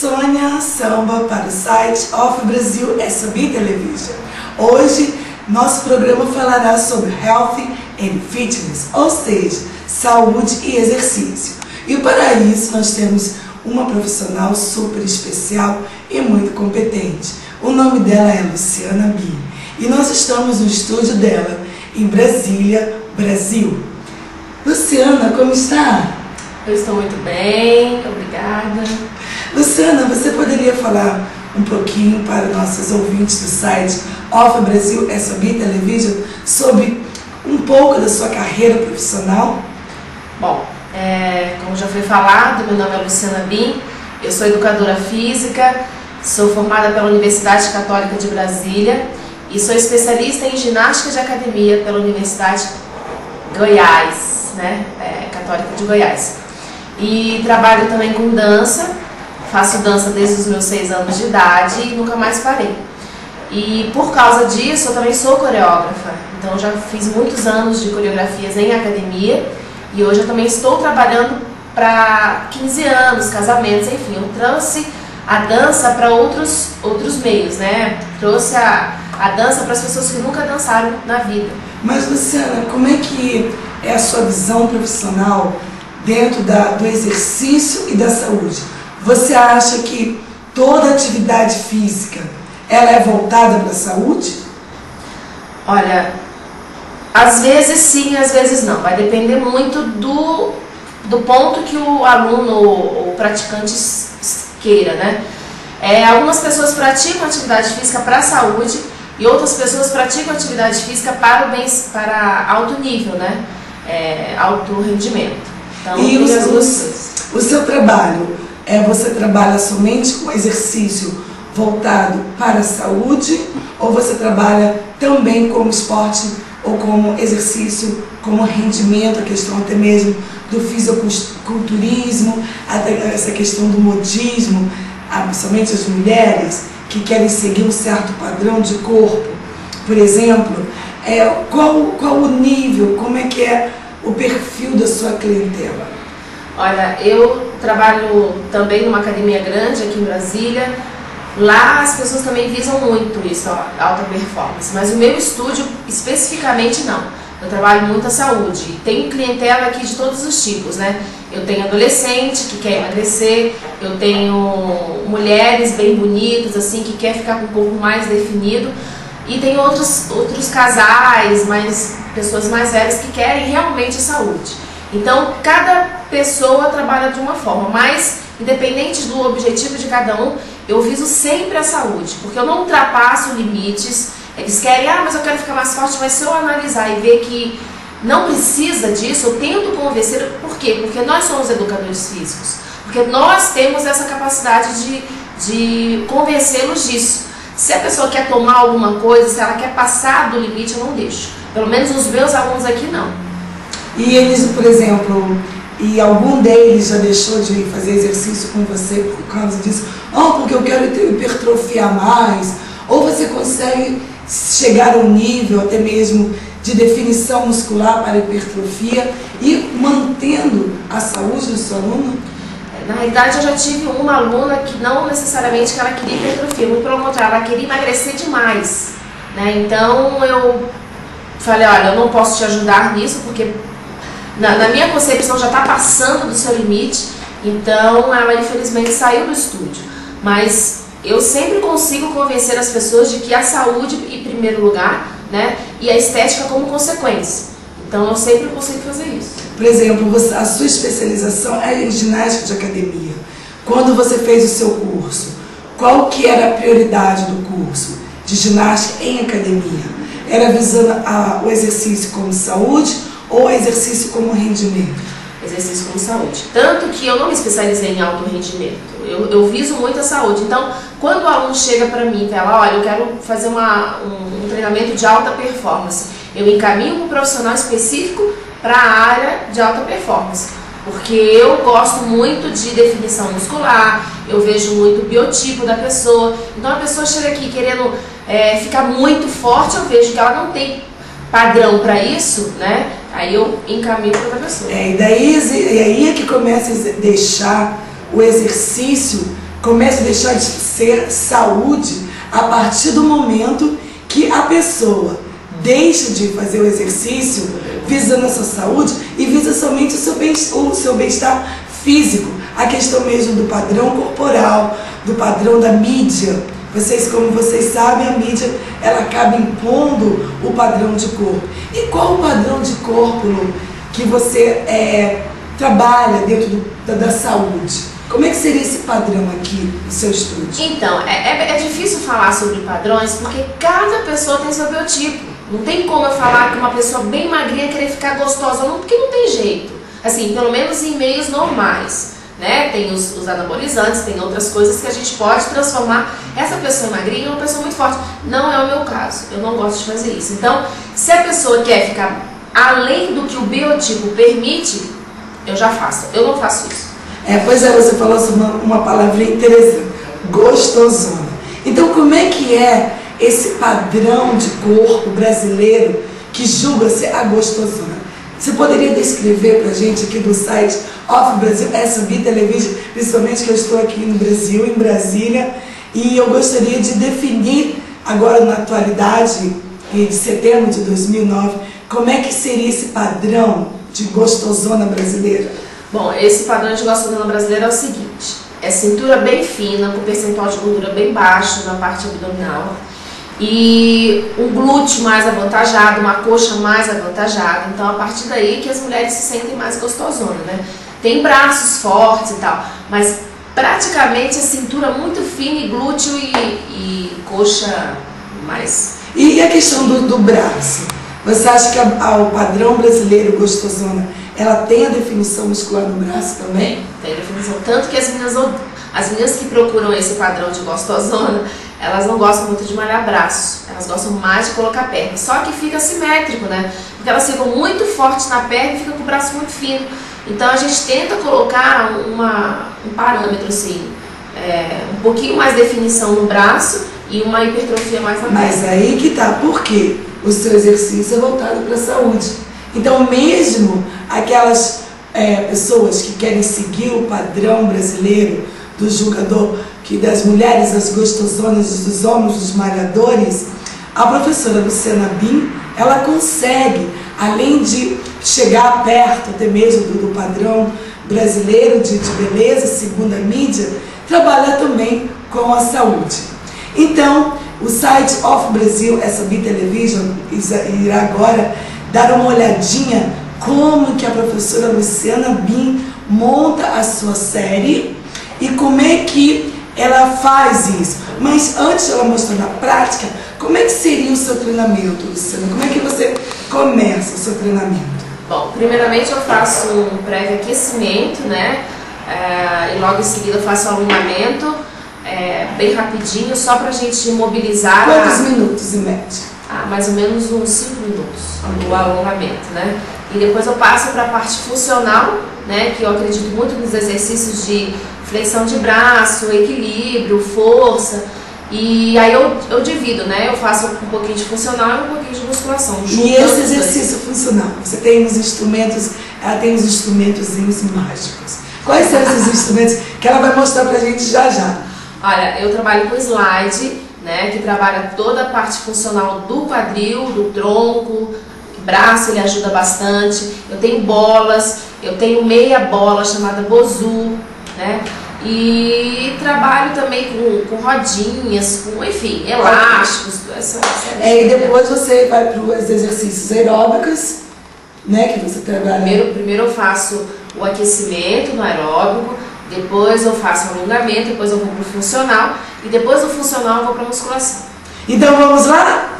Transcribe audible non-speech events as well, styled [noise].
Sônia Samba para o site Off Brasil SB Television. Hoje, nosso programa falará sobre Health and Fitness, ou seja, saúde e exercício. E para isso, nós temos uma profissional super especial e muito competente. O nome dela é Luciana Bi. E nós estamos no estúdio dela, em Brasília, Brasil. Luciana, como está? Eu estou muito bem, obrigada. Luciana, você poderia falar um pouquinho para nossos ouvintes do site Off Brasil SB Television sobre um pouco da sua carreira profissional? Bom, é, como já foi falado, meu nome é Luciana Bim, eu sou educadora física, sou formada pela Universidade Católica de Brasília e sou especialista em ginástica de academia pela Universidade Goiás, né, é, Católica de Goiás. E trabalho também com dança, faço dança desde os meus seis anos de idade e nunca mais parei. E por causa disso, eu também sou coreógrafa. Então, já fiz muitos anos de coreografias em academia e hoje eu também estou trabalhando para 15 anos, casamentos, enfim. Eu trouxe a dança para outros, outros meios, né? Trouxe a, a dança para as pessoas que nunca dançaram na vida. Mas, Luciana, como é que é a sua visão profissional dentro da, do exercício e da saúde? Você acha que toda atividade física ela é voltada para a saúde? Olha, às vezes sim, às vezes não. Vai depender muito do, do ponto que o aluno ou o praticante queira, né? É, algumas pessoas praticam atividade física para a saúde e outras pessoas praticam atividade física para o bem, para alto nível, né? É, alto rendimento. Então, e o, o, o seu trabalho, é, você trabalha somente com exercício voltado para a saúde ou você trabalha também como esporte ou como exercício, como rendimento, a questão até mesmo do fisiculturismo, até essa questão do modismo, principalmente as mulheres que querem seguir um certo padrão de corpo, por exemplo, é, qual, qual o nível, como é que é o perfil da sua clientela? Olha, eu trabalho também numa academia grande aqui em Brasília. Lá as pessoas também visam muito isso, a alta performance. Mas o meu estúdio especificamente não. Eu trabalho muito a saúde. Tenho clientela aqui de todos os tipos, né? Eu tenho adolescente que quer emagrecer, eu tenho mulheres bem bonitas, assim, que quer ficar com o corpo mais definido. E tem outros, outros casais, mais, pessoas mais velhas que querem realmente saúde. Então, cada pessoa trabalha de uma forma, mas independente do objetivo de cada um, eu viso sempre a saúde, porque eu não ultrapasso limites. Eles querem, ah, mas eu quero ficar mais forte, mas se eu analisar e ver que não precisa disso, eu tento convencer. Por quê? Porque nós somos educadores físicos. Porque nós temos essa capacidade de, de convencê-los disso. Se a pessoa quer tomar alguma coisa, se ela quer passar do limite, eu não deixo. Pelo menos os meus alunos aqui não. E eles, por exemplo, e algum deles já deixou de fazer exercício com você por causa disso, oh, porque eu quero hipertrofiar mais, ou você consegue chegar a um nível até mesmo de definição muscular para hipertrofia e mantendo a saúde do seu aluno? Na realidade, eu já tive uma aluna que não necessariamente que ela queria hipertrofia, muito pelo contrário, ela queria emagrecer demais. Né? Então, eu falei, olha, eu não posso te ajudar nisso, porque na, na minha concepção já está passando do seu limite, então ela infelizmente saiu do estúdio. Mas eu sempre consigo convencer as pessoas de que a saúde em primeiro lugar, né, e a estética como consequência. Então eu sempre consigo fazer isso. Por exemplo, você, a sua especialização é em ginástica de academia. Quando você fez o seu curso, qual que era a prioridade do curso de ginástica em academia? Era visando a, o exercício como saúde ou exercício como rendimento? Exercício como saúde. Tanto que eu não me especializei em alto rendimento. Eu, eu viso muito a saúde. Então, quando o aluno chega para mim e fala, olha, eu quero fazer uma, um, um treinamento de alta performance, eu encaminho um profissional específico para a área de alta performance. Porque eu gosto muito de definição muscular, eu vejo muito o biotipo da pessoa. Então a pessoa chega aqui querendo é, ficar muito forte, eu vejo que ela não tem padrão para isso, né? Aí eu encaminho para outra pessoa. É, e daí e aí é que começa a deixar o exercício começa a deixar de ser saúde a partir do momento que a pessoa deixa de fazer o exercício visando a sua saúde e visa somente o seu bem-estar bem físico, a questão mesmo do padrão corporal, do padrão da mídia. Vocês, como vocês sabem, a mídia ela acaba impondo o padrão de corpo. E qual o padrão de corpo Lu, que você é, trabalha dentro do, da, da, saúde? Como é que seria esse padrão aqui no seu estúdio? Então, é, é, é difícil falar sobre padrões porque cada pessoa tem seu biotipo. Não tem como eu falar que uma pessoa bem magrinha querer ficar gostosa, não, porque não tem jeito. Assim, pelo menos em meios normais. Né? Tem os, os, anabolizantes, tem outras coisas que a gente pode transformar essa pessoa magrinha em uma pessoa muito forte. Não é o meu caso, eu não gosto de fazer isso. Então, se a pessoa quer ficar além do que o biotipo permite, eu já faço. Eu não faço isso. É, pois é, você falou uma, uma palavra interessante, gostosona. Então, como é que é esse padrão de corpo brasileiro que julga-se a gostosona? Você poderia descrever para a gente aqui do site Off Brasil, SB Television, principalmente que eu estou aqui no Brasil, em Brasília, e eu gostaria de definir agora na atualidade, de setembro de 2009, como é que seria esse padrão de gostosona brasileira? Bom, esse padrão de gostosona brasileira é o seguinte, é cintura bem fina, com percentual de gordura bem baixo na parte abdominal, e um glúteo mais avantajado, uma coxa mais avantajada. Então, a partir daí que as mulheres se sentem mais gostosonas, né? Tem braços fortes e tal, mas praticamente a cintura muito fina e glúteo e, e coxa mais. E a questão do, do braço? Você acha que a, a, o padrão brasileiro gostosona, ela tem a definição muscular no braço também? Tem, tem definição. Tanto que as meninas, as meninas que procuram esse padrão de gostosona, elas não gostam muito de malhar braço, elas gostam mais de colocar perna. Só que fica simétrico, né? Porque elas ficam muito fortes na perna e ficam com o braço muito fino. Então a gente tenta colocar uma, um parâmetro assim, é, um pouquinho mais definição no braço e uma hipertrofia mais na perna. Mas aí que tá, por quê? O seu exercício é voltado para a saúde. Então mesmo aquelas é, pessoas que querem seguir o padrão brasileiro do julgador que das mulheres, as gostosonas, dos homens, dos malhadores, a professora Luciana Bin, ela consegue, além de chegar perto até mesmo do, do padrão brasileiro de, de beleza, segundo a mídia, trabalha também com a saúde. Então, o site Off Brasil, essa B Television, irá agora dar uma olhadinha como que a professora Luciana Bin monta a sua série e como é que ela faz isso. Mas antes de ela mostrar na prática, como é que seria o seu treinamento, Luciana? Como é que você começa o seu treinamento? Bom, primeiramente eu faço um prévio aquecimento, né? É, e logo em seguida eu faço um alongamento, é, bem rapidinho, só pra gente mobilizar. Quantos a... minutos em média? Ah, mais ou menos uns 5 minutos o alongamento, né? E depois eu passo para a parte funcional, né? Que eu acredito muito nos exercícios de flexão de braço, equilíbrio, força. E aí eu, eu divido, né? Eu faço um pouquinho de funcional e um pouquinho de musculação. E esse exercício funcional? Você tem os instrumentos, ela tem os instrumentos mágicos. Quais são esses [laughs] instrumentos que ela vai mostrar pra gente já já? Olha, eu trabalho com slide, né? Que trabalha toda a parte funcional do quadril, do tronco, braço ele ajuda bastante. Eu tenho bolas, eu tenho meia bola chamada Bozu, né? E trabalho também com, com rodinhas, com, enfim, elásticos. Essa, essa é, e depois você vai para os exercícios aeróbicos, né? Que você trabalha. Primeiro, primeiro eu faço o aquecimento no aeróbico, depois eu faço o alongamento, depois eu vou para o funcional e depois do funcional eu vou para a musculação. Então vamos lá?